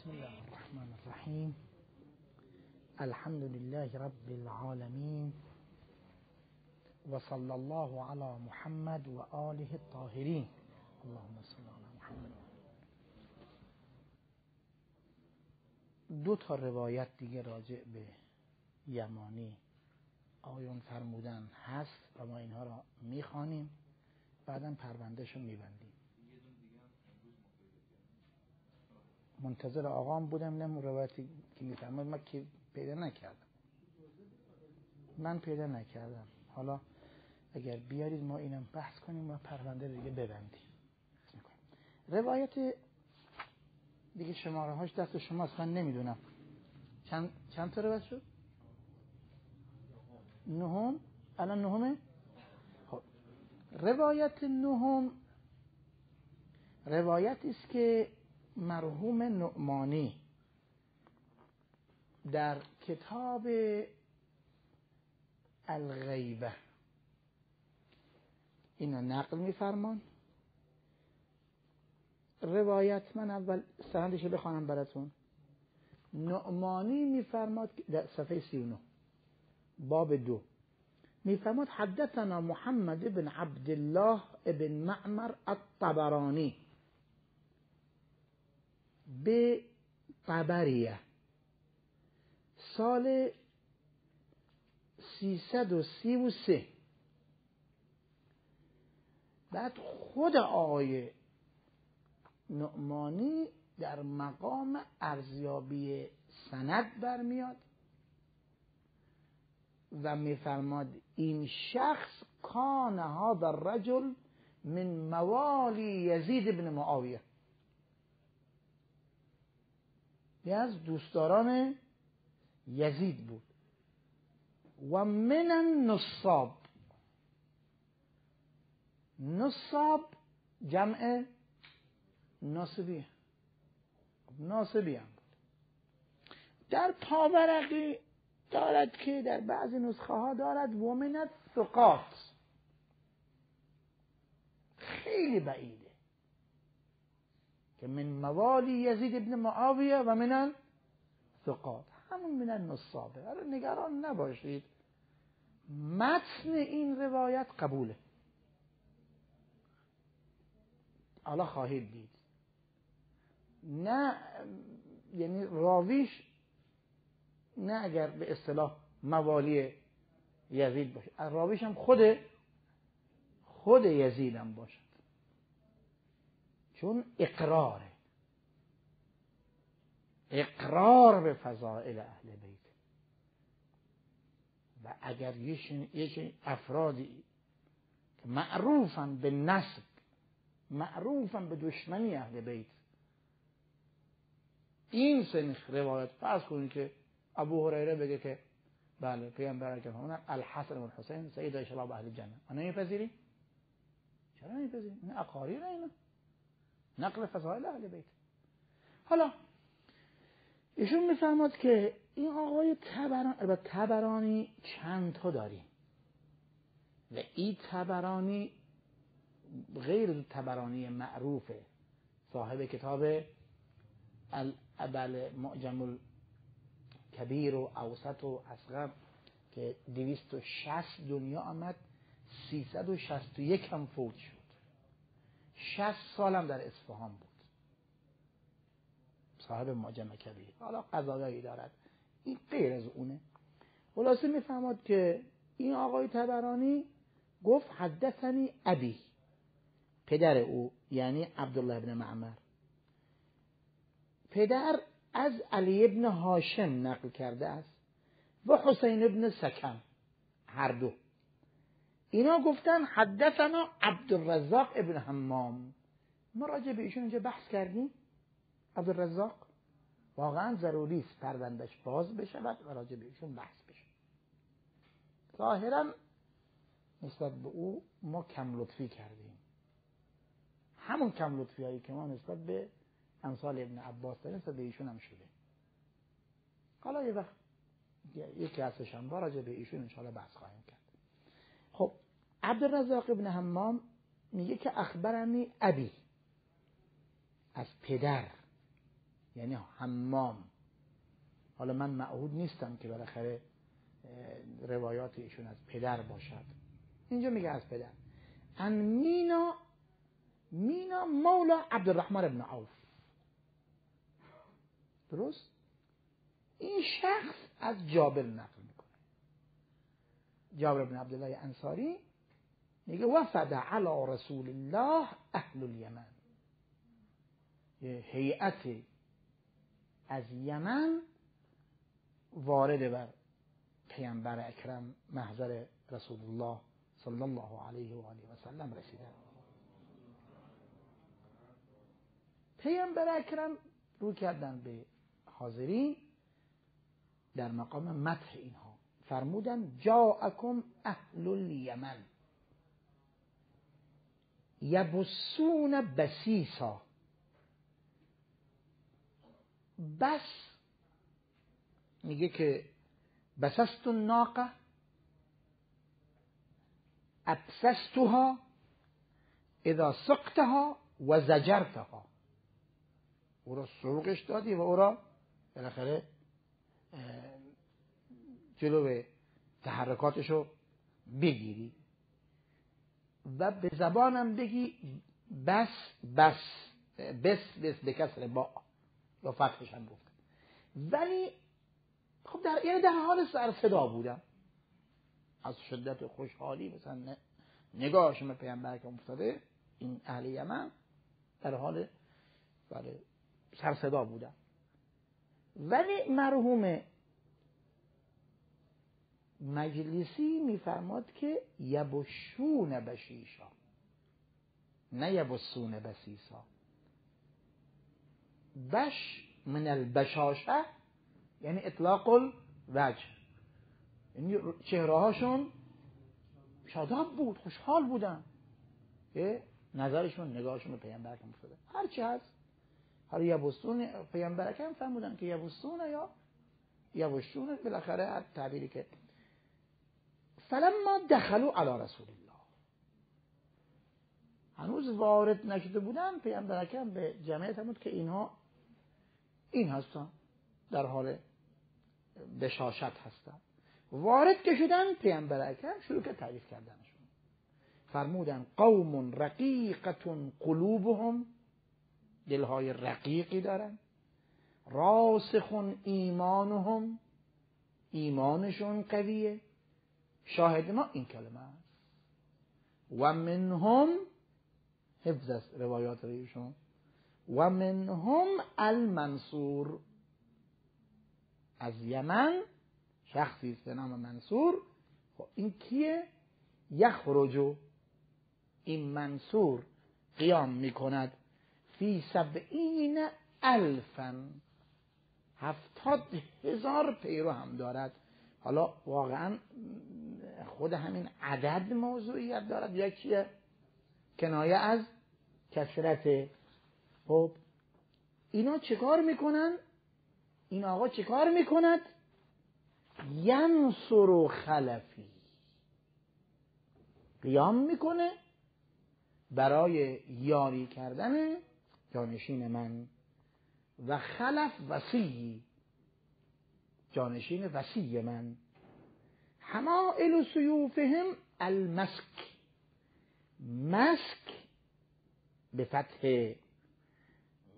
بسم الله الرحمن الرحیم الحمد لله رب العالمين. وصلى الله على محمد وآله الطاهرين. اللهم صل على محمد. دو تا روایت دیگه راجع به یمانی آیون فرمودن هست و ما اینها را می‌خوانیم. بعدا پروندهش رو میبندیم. منتظر آقام بودم نم روایتی که میفرماد من که پیدا نکردم. من پیدا نکردم. حالا اگر بیارید ما اینم بحث کنیم و پرونده دیگه ببندیم. روایت دیگه شماره هاش دست شماست. من نمی‌دونم. چند چند تا روایت شد؟ نهم. الان نهمه؟ خب. روایت نهم. روایت است که مرحوم نعمانی در کتاب الغیبه. اینو نقل میفرمان. روایت من اول سندش بخوانم براتون. نعمانی میفرماد در صفحه 39 باب دو. میفرماد حدثنا محمد بن عبدالله ابن معمر الطبرانی. به طبریه سال 333 بعد خود آقای نعمانی در مقام ارزیابی سند برمیاد و میفرماد این شخص کان هذا الرجل من موالی یزید ابن معاویه. از دوستداران یزید بود. و من النصاب. نصاب جمع ناصبی. ناصبی هم بود. در پاورقی دارد که در بعضی نسخه ها دارد و من الثقات. خیلی بعیده که من موالی یزید ابن معاویه و من ثقات همون من النصابه. حالا نگران نباشید. متن این روایت قبوله. حالا خواهید دید. نه یعنی راویش نه اگر به اصطلاح موالی یزید باشه. راویش هم خود خود یزید هم باشد چون اقراره. اقرار به فضائل أهل بیت. و اگر یه افرادی که معروفن به نسب معروفن به دشمنی أهل بیت این سنخ روایت فرض کنید که ابو هریره بگه که بله پیامبر که فرمودن الحسن و الحسین سید شباب أهل جنه أنا نمیپذیری چرا نمیپذیری این اقاریر اینا. نقل فضائل اهل بیت. حالا ایشون میفرماد که این آقای تبران تبرانی چند تا داریم و این تبرانی غیر تبرانی معروفه. صاحب کتاب بله معجم کبیر و اوسط و اصغر که دویست و شست دنیا آمد سیصد و شست و یک هم فوت شد. شست سالم در اصفهان بود. صاحب معجم کبیر. حالا قضایایی دارد. این غیر از اونه. خلاصه می‌فهمد که این آقای تبرانی گفت حدثنی ابی. پدر او یعنی عبدالله ابن معمر. پدر از علی ابن هاشم نقل کرده است و حسین ابن سکن هر دو. اینا گفتن حدثنا عبدالرزاق ابن حمام. ما راجع به ایشون اینجا بحث کردیم. عبدالرزاق واقعا ضروری است پروندش باز بشود و راجع به ایشون بحث بشه. ظاهرا نسبت به او ما کم لطفی کردیم. همون کم لطفی هایی که ما نسبت به امثال ابن عباس داریم نسبت به ایشون هم شده. حالا یه وقت یکی از شنبه راجع به ایشون انشاءالله بحث خواهیم عبدالرزاق ابن حمام میگه که اخبرنی ابی از پدر یعنی حمام. حالا من معهود نیستم که بالاخره روایات ایشون از پدر باشد. اینجا میگه از پدر. ان مینا مینا مولا عبدالرحمن ابن عوف. درست؟ این شخص از جابر نقل می‌کنه. جابر بن عبدالله انصاری میگه وفد علی رسول الله اهل الیمن. یه هیئت از یمن وارد بر پیامبر اکرم محضر رسول الله صلی الله علیه و آله و سلم رسیدن. پیامبر اکرم رو کردن به حاضرین در مقام مدح اینها. فرمودن جاءکم اهل الیمن. یبسون بسیسا. بس میگه که بسست الناقه ابسستها اذا سقتها و زجرتها. او را سوقش دادی و او را بالاخره جلو تحرکاتشو بگیری. و به زبانم بگی بس بس بس بس به کسر با یا فتحش هم گفت. ولی خب در یعنی در حال سر صدا بودم. از شدت خوشحالی مثلا نگاهشون به پیامبر که افتاده این اهل یمن در حال بله سر صدا بودم. ولی مرحوم مجلسی میفرماد که یبشون بشیشا. نه یبسون بسیسا. بش من البشاشه یعنی اطلاق الوجه. یعنی چهره هاشون شاداب بود خوشحال بودن. که نظرشون نگاهشون به پیامبر کم افتاده هر چی هست. حالا یبستون پیامبر کم فهمودن که یبستون یا یبشون بالاخره هر تعبیری که فلما دخلوا علی رسول الله. هنوز وارد نشده بودن پیامبر اکرم به جمعیت فرمود که اینها این هستن در حال بشاشت هستن. وارد که شدن پیامبر اکرم شروع که تعریف کردنشون. فرمودن قوم رقیقت قلوبهم دلهای رقیقی دارن. راسخون ایمانهم ایمانشون قویه شاهد ما این کلمه است. و منهم حفظ است روایات ایشون و منهم المنصور. از یمن شخصی است به نام منصور. خب این کیه؟ یخرجو این منصور قیام می‌کند. فی سبعین الفن. هفتاد هزار پیرو هم دارد. حالا واقعا خود همین عدد موضوعیت دارد. یا چیه؟ کنایه از کسرت خب اینا چیکار می‌کنن؟ این آقا چیکار می‌کند؟ ینصر خلفی. قیام می‌کنه برای یاری کردن جانشین من و خلف وسیعی. جانشین وسیع من. همائل سیوفهم المسک. مسک به فتح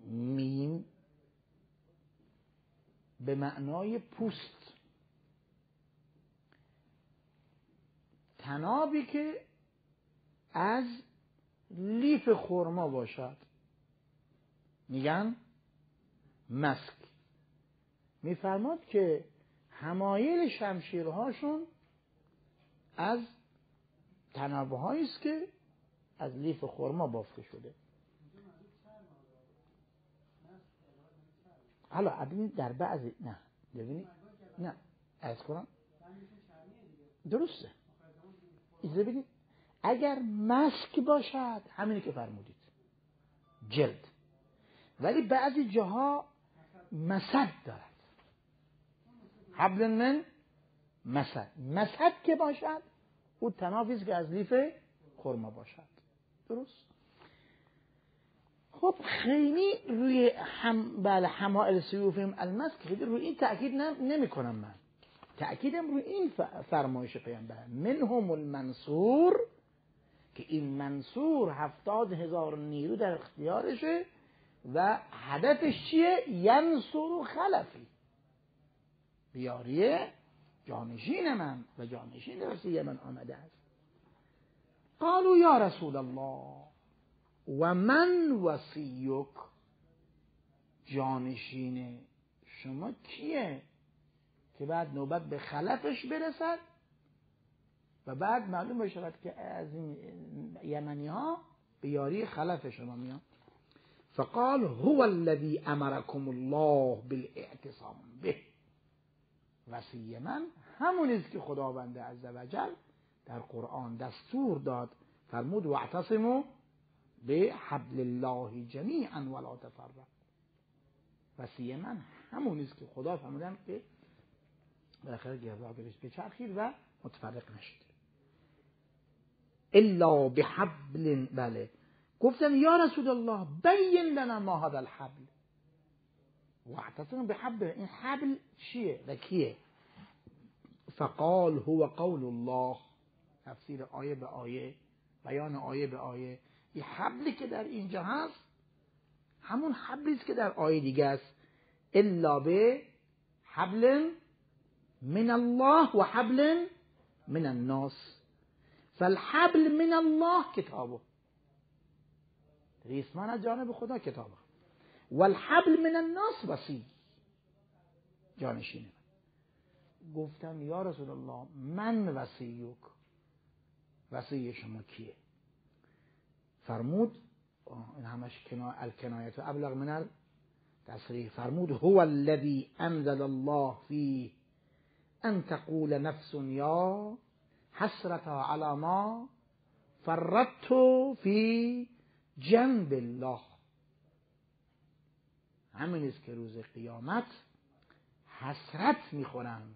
میم به معنای پوست. تنابی که از لیف خرما باشد. میگن مسک. میفرماد که همایل شمشیرهاشون از تنابه است که از لیف خرما بافته شده. حالا ابین در بعضی نه. ببینید. نه. از کنم. درسته. ایزه ببینید. اگر مسک باشد همینی که فرمودید. جلد. ولی بعضی جاها مسد دارد. حبل من مسد مسد که باشد او تنافیز که از لیف خرما باشد. درست؟ خب خیلی روی هم بله حمائل سیوفیم المس خیلی روی این تاکید نمی کنم من. تأکیدم روی این فرمایش پیامبر. منهم المنصور که این منصور هفتاد هزار نیرو در اختیارشه و هدفش چیه؟ ینصر خلفی. بیاریه جانشین من و جانشین رسول من آمده است. قالوا یا رسول الله و من وسیک جانشین شما کیه؟ که بعد نوبت به خلفش برسد و بعد معلوم بشود که از این یمنی ها به یاری خلف شما میان. فقال هو الذي امركم الله بالاعتصام به. وصیه من همون است که خداوند عزوجل در قرآن دستور داد فرمود واعتصموا به حبل الله جمیعا ولا تفرق. وصیه من همون است که خدا فرمودن که بالاخره گرداب به چرخید و متفرق نشد الا بحبل بله. گفتن یا رسول الله بین لنا ما هذا الحبل. واعتصم بحبل این حبل چیه و کیه فقال هو قول الله. تفسیر آیه به آیه. بیان آیه به آیه. این حبلی که در اینجا هست همون حبلی است که در آیه دیگه است. الا به حبل من الله و حبل من الناس. فالحبل من الله کتابه. ریسمان از جانب خدا کتابه. والحبل من الناس وسی جانشینه. گفتم یا رسول الله من وسیوک وسی شما کیه؟ فرمود این همش کنا الکنایت ابلغ من تصریح فرمود هو الذي انزل الله فيه ان تقول نفس یا حسرتا على ما فردت فی جنب الله. همین است که روز قیامت حسرت می‌خورم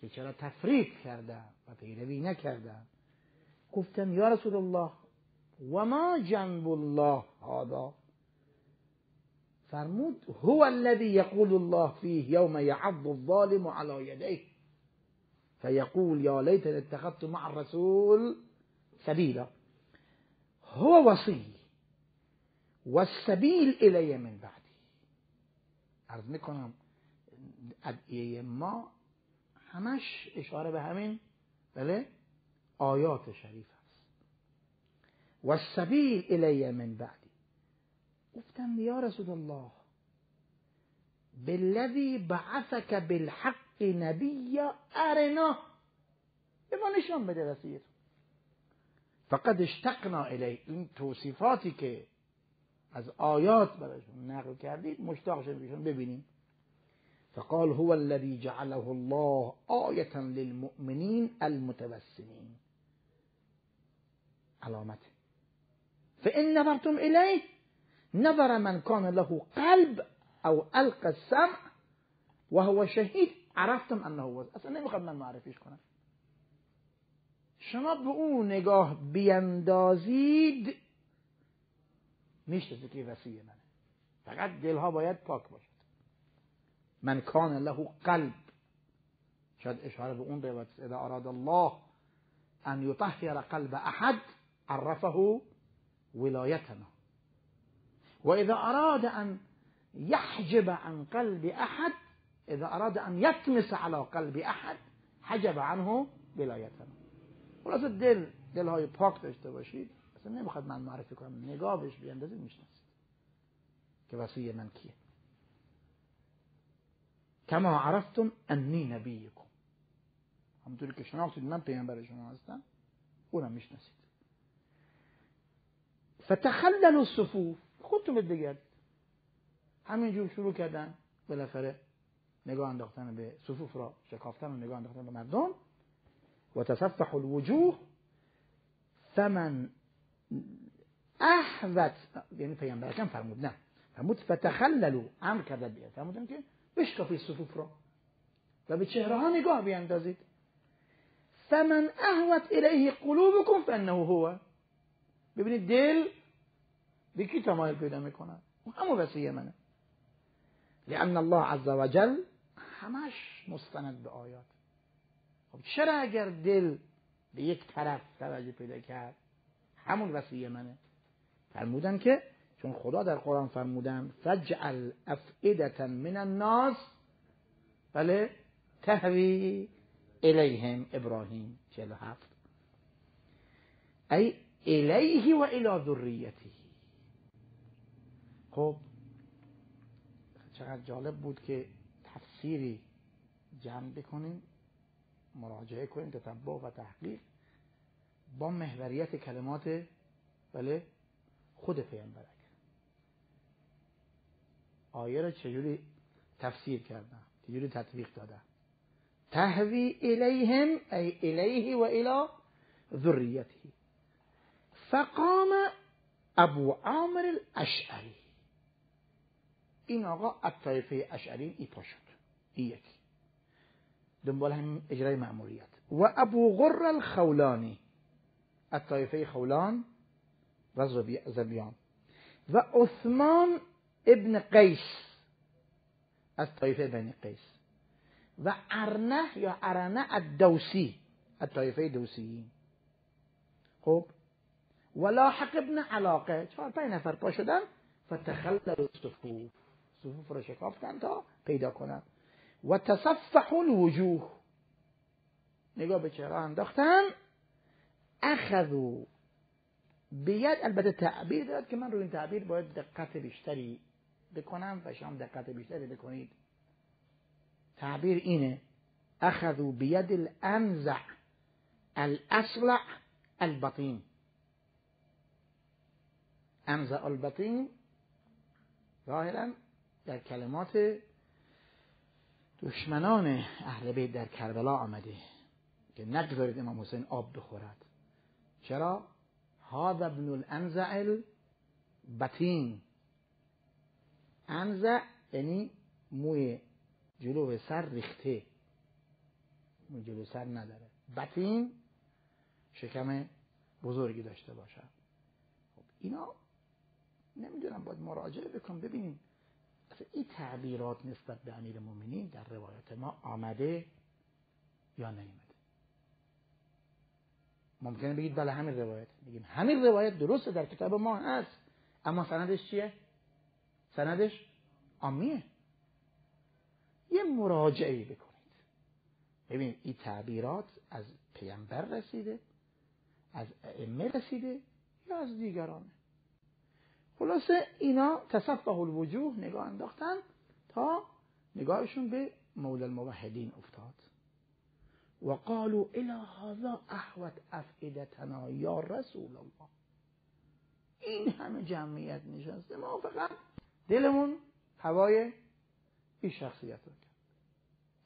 که چرا تفریق کردم و پیروی نکردم. گفتم یا رسول الله و ما جنب الله هذا؟ فرمود هو الذي يقول الله فيه يوم يعض الظالم على يديه فيقول يا ليتني اتخذت مع الرسول سبيلا هو وصي والسبيل إلي من بعدي عرض می‌کنم ادعیه ما همش اشاره به همین بله آیات شریف است. و السبیل الی من بعدی. گفتم یا رسول الله بالذی بعثك بالحق نبی ارنا. به ما نشان بده وسیعت فقد اشتقنا الی این توصیفاتی که از آیات برایشون نقل کردید مشتاق شدیم ببینیم. فقال هو الذي جعله الله آية للمؤمنين المتبسمين علامته فإن نظرتم إليه نظر من كان له قلب أو ألقى السمع وهو شهید. عرفتم انه هو. أصلا نمیخواد من معرفیش کنم. شما به اون نگاه بیندازید میشناسید که وسیع منه فقط دلها باید پاک باشد. من کان له قلب. شاید اشاره به اون روایت اذا اراد الله ان یطهر قلب احد عرفه ولایتنا. و اذا اراد ان يحجب عن قلب احد اذا اراد ان يطمس على قلب احد حجب عنه ولایتنا. خلاص دل دل های پاک داشته باشید. اصلا نمی‌خواد من معرفی کنم. نگاه بهش بیاندازید می‌شناسید که وسیع من کیه؟ کما عرفتم انی نبیکم. همونطوری که شناختید من پیامبر شما هستم اونم می‌شناسید. فتخللوا الصفوف. خودتون بگردید همینجور شروع کردن بالاخره نگاه انداختن به صفوف را شکافتن و نگاه انداختن به مردم. و تصفح الوجوه. فمن احوت یعنی پیامبر کم فرمود؟ نه فرمود فتخللوا. أمر کرده بیاد. فرمودن که بشکافید صفوف را و به چهره ها نگاه بیاندازید. فمن اهوت الیه قلوبکم فانه هو. ببینید دل به کی تمایل پیدا میکنم همون وسیعه منه. لأن الله عز وجل همش مستند به آیات. خب چرا اگر دل به یک طرف توجه پیدا کرد همون وسیعه منه. فرمودن که چون خدا در قرآن فرمودن فجعل افئدة من الناس بله تهوی الیهم ابراهیم 47 ای الیه و الی ذریته. خب چقدر جالب بود که تفسیری جمع بکنیم مراجعه کنیم تتبع و تحقیق. با محوریت کلمات بله خود پیامبر آیه را چجوری تفسیر کردن؟ چجوری تطبیق دادن؟ تهوی الیهم ای الیه و الی ذریته فقام ابو عامر الاشعری. این آقا الطایفه اشعری ای پا شد. این یکی. دنبال همین اجرای معمولیت و ابو غر الخولانی. الطایفه خولان و زبیان و عثمان ابن قیس از طایفه بنی قیس و أرنه یا أرنه الدوسی از طایفه دوسیین خب؟ ولاحق ابن علاقه. چهار پنج نفر پا شدن فتخلل صفوف. صفوف رو شکافتن تا پیدا کنن. و تصفح الوجوه. نگاه به چهره انداختن. اخذو بیاد البته تعبیر داد که من روی این تعبیر باید دقت بیشتری بکنم و شما دقت بیشتری بکنید. تعبیر اینه اخذوا بید الانزع الاصلع البطین. انزع البطین ظاهرا در کلمات دشمنان اهل بیت در کربلا آمده که نگذارید امام حسین آب بخورد. چرا؟ هذا ابن الانزع البطین. انزع یعنی موی جلو سر ریخته. موی جلو سر نداره. بطین شکم بزرگی داشته باشد خب اینا نمی‌دونم باید مراجعه بکن ببینیم. اصلا این تعبیرات نسبت به امیر مومنین در روایت ما آمده یا نیامده ممکنه بگید بله همین روایت. بگیم همین روایت درسته در کتاب ما هست. اما سندش چیه؟ سندش آمیه یه مراجعه بکنید. ببینید این تعبیرات از پیامبر رسیده از ائمه رسیده یا از دیگرانه خلاصه اینا تصفح الوجوه نگاه انداختن تا نگاهشون به مولا الموحدین افتاد. و قالوا الى هذا احوت افئدتنا یا رسول الله. این همه جمعیت نشسته. ما فقط دلمون هوای این شخصیت رو کرد.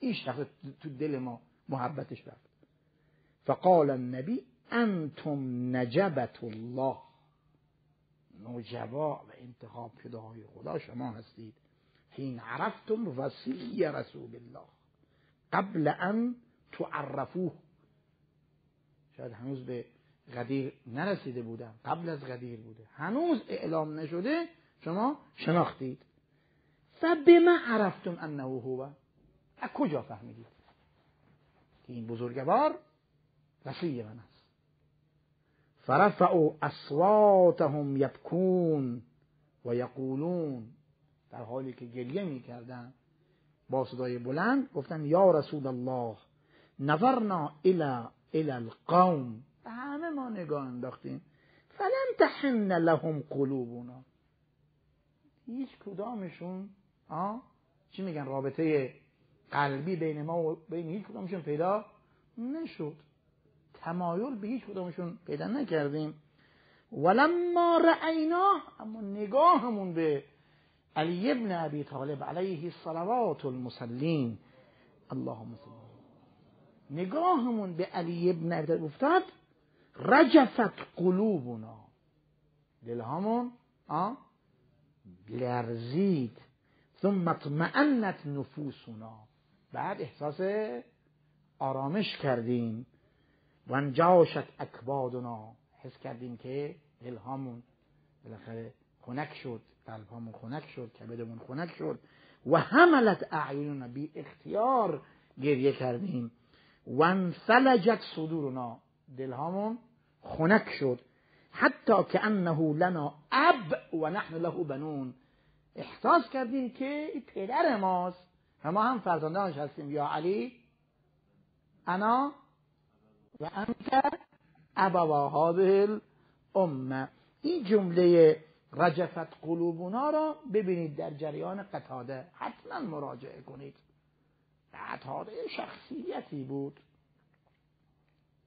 این شخص تو دل ما محبتش رفت. فقال النبی انتم نجبت الله. نجبا و انتخاب شده های خدا شما هستید. حین عرفتم وسیع رسول الله. قبل ان تعرفوه. شاید هنوز به غدیر نرسیده بودن قبل از غدیر بوده. هنوز اعلام نشده شما شناختید. فبما عرفتم انه هو. از کجا فهمیدید؟ که این بزرگوار وسیع من است. فرفعوا اصواتهم یبکون و یقولون. در حالی که گریه می‌کردن با صدای بلند گفتن یا رسول الله نظرنا الى الى القوم. همه ما نگاه انداختیم. فلم تحن لهم قلوبنا. هیچ کدامشون آه چی میگن؟ رابطه قلبی بین ما و بین هیچ کدامشون پیدا نشد. تمایل به هیچ کدامشون پیدا نکردیم. ولما رأینا اما نگاهمون به علی ابن ابی طالب علیه الصلوات المسلین. اللهم صل نگاهمون به علی ابن ابی افتاد رجفت قلوبنا. دلهامون آه لرزید. ثم اطمعنت نفوسنا. بعد احساس آرامش کردیم. و انجاشت اکبادنا. حس کردیم که دلهامون بالاخره خنک شد قلبهامون خنک شد کبدمون خنک شد. و حملت اعیوننا بی اختیار گریه کردیم. و انفلجت صدورنا. دلهامون خنک شد. حتی که انه لنا اب و نحن له بنون. احساس کردیم که پدر ماست. و ما هم فرزندانش هستیم. یا علی انا و انت ابوا هذه الامه. این جمله رجفت قلوبونا را ببینید در جریان قطاده حتما مراجعه کنید. قطاده شخصیتی بود.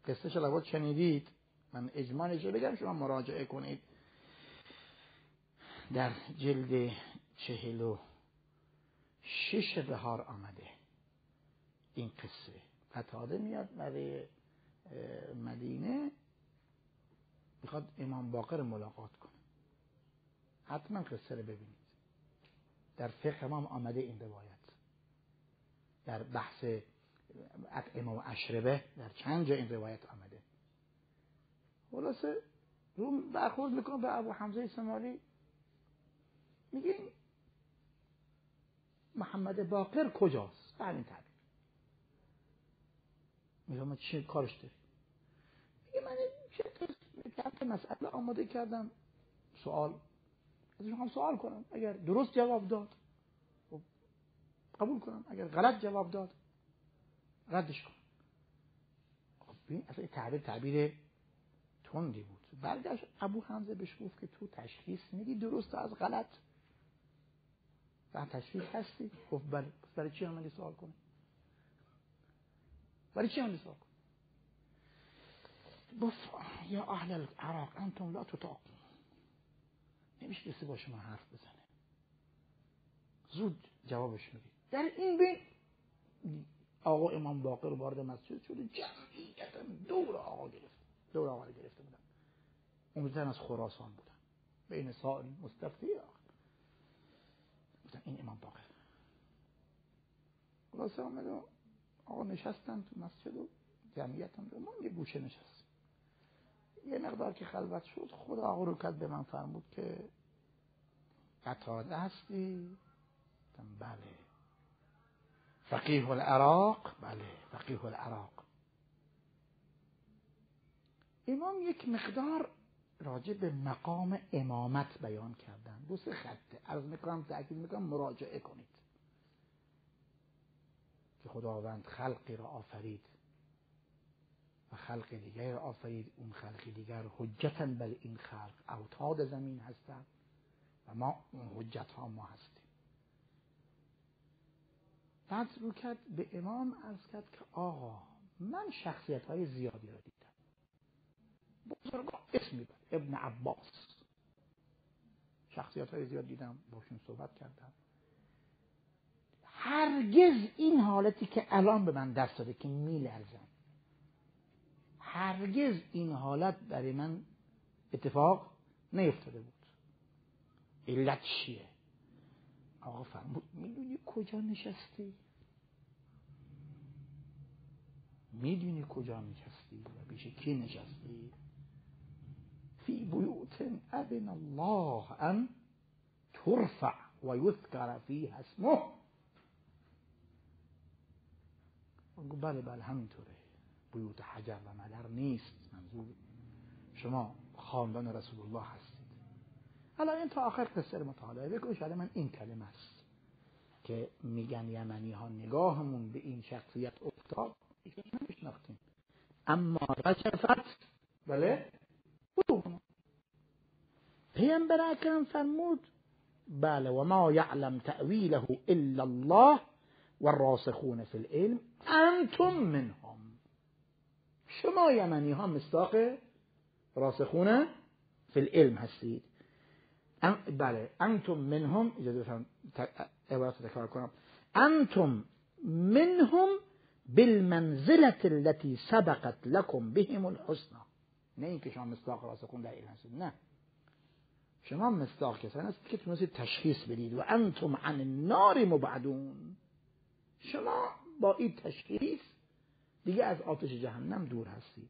قصه شلوات شنیدید؟ من اجمالش بگم شما مراجعه کنید. در جلد چهل شش بهار آمده این قصه. قطاده میاد برای مدینه. می‌خواد امام باقر ملاقات کنه. حتما قصه رو ببینید. در فقه ما آمده این روایت. در بحث امام اشربه در چند جا این روایت آمده. خلاصه رو برخورد می‌کنه به ابو حمزه سمالی. میگه محمد باقر کجاست؟ به همین تعبیر. میگه من چه کارش داری میگه من چه مسئله آماده کردم. سوال. ازش هم سوال کنم. اگر درست جواب داد. قبول کنم. اگر غلط جواب داد ردش کنم خب این اصلا تعبیر تعبیر تندی بود. برگشت ابو حمزه بهش گفت که تو تشخیص میدی درست از غلط. و تشخیص هستی؟ گفت بله. برای چی آمدی سوال کنی؟ برای چی آمدی سوال کنی؟ گفت یا اهل العراق انتم لا تطاقون نمیشه کسی با شما حرف بزنه. زود جوابش میدی. در این بین آقا امام باقر وارد مسجد شده جمعیت دور آقا گرفت دور آقا گرفته بودن. اون از خراسان بودن. بین سائل مستفتی بودن این امام باقر. خلاصه آمد آقا نشستن تو مسجد و جمعیت هم ما یه گوشه نشست یه مقدار که خلوت شد خدا آقا رو کرد به من فرمود که قطاده هستی بله. فقیه العراق؟ بله فقیه العراق. امام یک مقدار راجع به مقام امامت بیان کردن دو سه خطه عرض می‌کنم تأکید می‌کنم مراجعه کنید. که خداوند خلقی را آفرید و خلق دیگر را آفرید. اون خلق دیگر حجتا بل این خلق اوتاد زمین هستند و ما اون حجت ها ما هستیم. بعد رو کرد به امام ارز کرد که آقا من شخصیت های زیادی را دیدم. بزرگا اسم میبر ابن عباس. شخصیت های زیاد دیدم باشون صحبت کردم. هرگز این حالتی که الان به من دست داده که میلرزم. هرگز این حالت برای من اتفاق نیفتاده بود. علت چیه؟ آقا فرمود می‌دونی کجا نشستی؟ می‌دونی کجا نشستی و بیشه کی نشستی؟ فی بیوت ابن الله ان ترفع و یذکر فیها اسمه. بله بله همینطوره. بیوت حجر و مدر نیست منظور شما خاندان رسول الله هستید حالا این تا آخر قصه رو مطالعه. بکنید شاید من این کلمه است که میگن یمنی ها نگاهمون به این شخصیت افتاد. نمیشناختیم اما رجفت بله؟ پیامبر اکرم فرمود بله و ما یعلم تأویله الا الله والراسخون فی العلم. انتم منهم. شما یمنی ها مستاق راسخون فی العلم هستید. بله. أنتم منهم اجازه بفرم عبارت تکرار کنم. أنتم منهم بالمنزلة التي سبقت لكم بهم الحسنى. نه اینکه شما مستاق راسخون در هستید. نه. شما مستاق کسانی هستید که تونستید تشخیص بدید. و أنتم عن النار مبعدون. شما با این تشخیص دیگه از آتش جهنم دور هستید.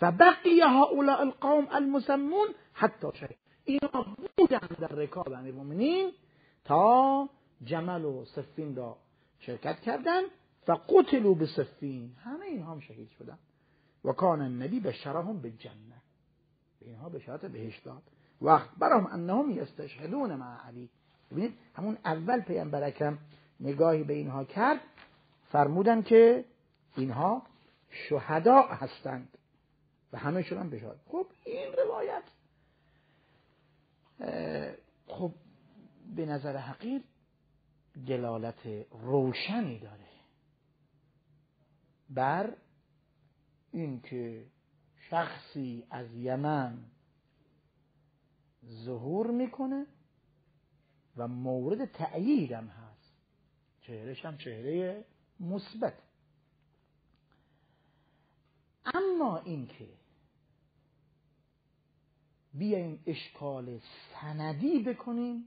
فبقی هؤلاء القوم المسمون حتی شيء اینا بودن در رکاب امیر مومنین تا جمل و سفین را شرکت کردن و قتلوا به سفین همه اینها هم شهید شدن. و کان النبی به شرهم به جنه به اینها بشارت بهش داد. و اخبرهم انهم یستشهدون مع علی. ببینید همون اول پیامبر اکرم نگاهی به اینها کرد فرمودن که اینها شهدا هستند. و همه شدن بشارت. خب این روایت خب به نظر حقیر دلالت روشنی داره بر اینکه شخصی از یمن ظهور می‌کنه و مورد تأییدم هست. چهرش هم چهره مثبت. اما اینکه بیایم اشکال سندی بکنیم.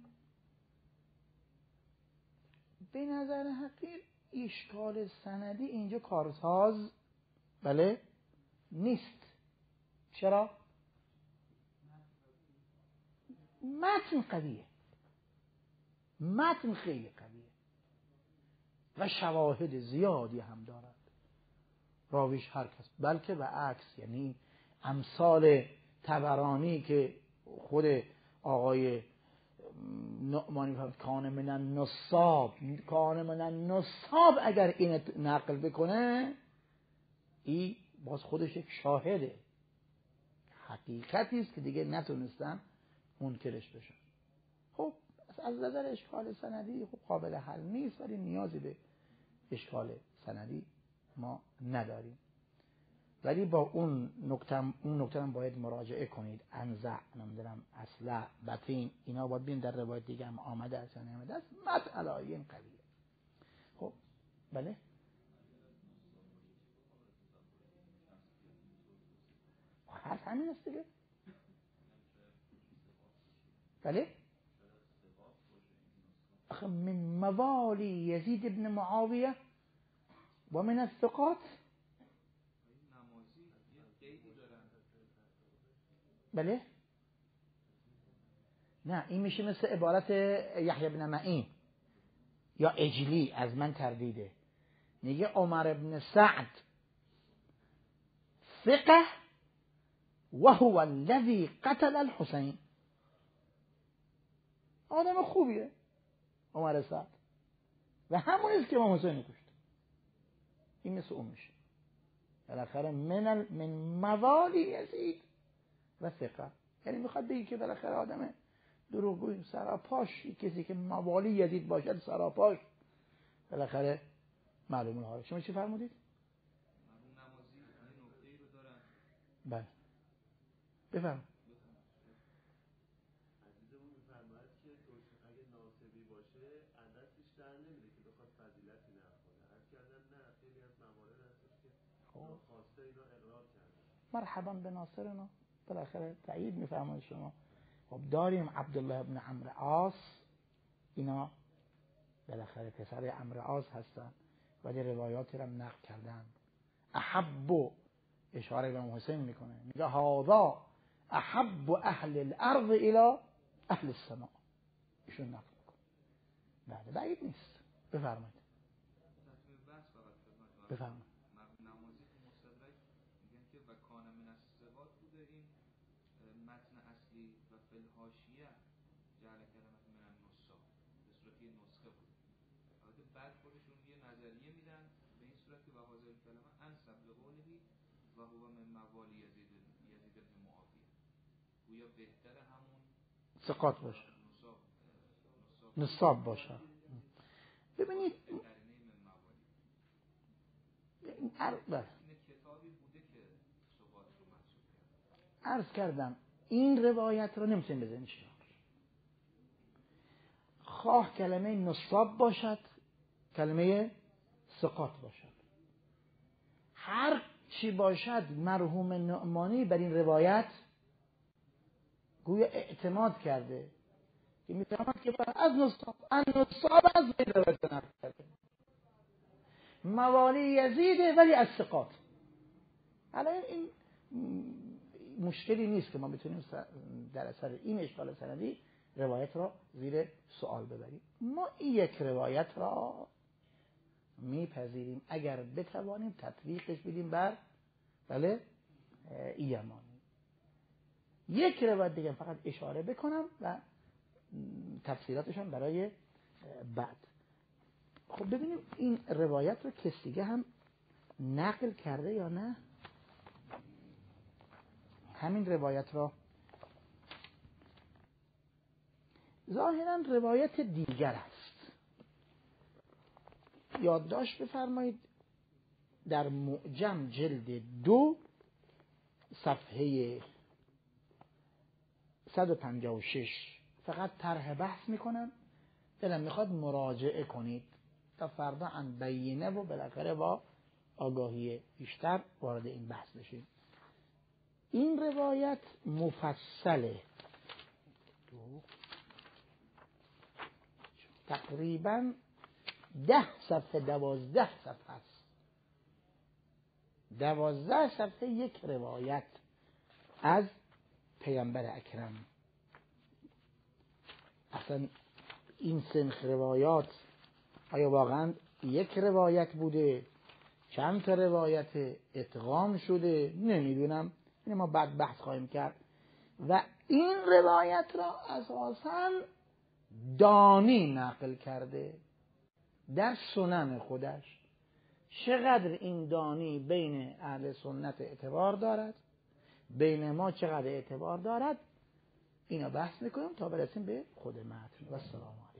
به نظر حقیر اشکال سندی اینجا کارساز بله نیست. چرا؟ متن قویه. متن خیلی قویه. و شواهد زیادی هم دارد. راویش هر کس بلکه و عکس یعنی امثال تبرانی که خود آقای نعمانی فرمود کان من النصاب کان من النصاب اگر این نقل بکنه این باز خودش یک شاهده. حقیقتی است که دیگه نتونستن منکرش بشن خب از نظر اشکال سندی خب قابل حل نیست ولی نیازی به اشکال سندی ما نداریم. ولی با اون نکته اون نکته هم باید مراجعه کنید. انزع نمی‌دونم اصلا بطین اینا باید بین در روایت دیگه هم آمده است یا نیامده است. مسئله این قویه خب بله؟ حرف همین است دیگه. بله؟ آخه من موالی یزید ابن معاویه و من الثقات. بله؟ نه این میشه مثل عبارت یحیی بن معین یا اجلی از من تردیده. میگه عمر ابن سعد ثقه و هو الذي قتل الحسین. آدم خوبیه عمر سعد. و همون که امام حسین کشت این مثل اون میشه. بالاخره من من موالی یزید. و ثقه. یعنی می‌خواد بگی که بالاخره آدم دروغگوی سراپاش کسی که موالی یزید باشد سراپاش. بالاخره معلوم الحال شما چی فرمودید؟ بله. بفرم مرحبا به ناصرنا بالاخره تایید میفرمایید شما. خب داریم عبدالله ابن عمرو عاص. اینا بالاخره پسر عمرو عاص هستن ولی روایاتی رو نقل کردن. احب اشاره به حسین می‌کنه. میگه هذا احب اهل الارض الى اهل السماء. ایشون نقل می‌کنه. بله بعید نیست. بفرمایید. بفرمایید. سقاط باشه. نصاب باشه. ببینید عرض کردم این روایت رو نمی‌تونیم بزنیم خواه کلمه نصاب باشد کلمه سقاط باشد. هر چی باشد مرحوم نعمانی بر این روایت گویا اعتماد کرده. که می‌فهمد که از نصاب از نصاب از روایت کرده. موالی یزیده ولی از سقاط حالا این مشکلی نیست که ما بتونیم در اثر این اشکال سندی روایت را زیر سوال ببریم. ما این یک روایت را میپذیریم. اگر بتوانیم تطبیقش بدیم بر بله ایمانی. یک روایت دیگه فقط اشاره بکنم و تفسیراتشان برای بعد. خب ببینیم این روایت رو کسی دیگه هم نقل کرده یا نه؟ همین روایت را. ظاهرا روایت دیگر است. یادداشت بفرمایید. در معجم جلد دو صفحه 156 فقط طرح بحث می‌کنم. دلم می‌خواد مراجعه کنید. تا فردا ان بینه و بالاخره با آگاهی بیشتر وارد این بحث بشیم. این روایت مفصله. تقریبا ده صفحه دوازده صفحه است. دوازده صفحه یک روایت از پیامبر اکرم. اصلا این سنخ روایات آیا واقعا یک روایت بوده؟ چند تا روایت ادغام شده؟ نمی‌دونم. این ما بعد بحث خواهیم کرد. و این روایت را اساسا دانی نقل کرده. در سنن خودش. چقدر این دانی بین اهل سنت اعتبار دارد بین ما چقدر اعتبار دارد اینا بحث می‌کنیم تا برسیم به خود متن. و و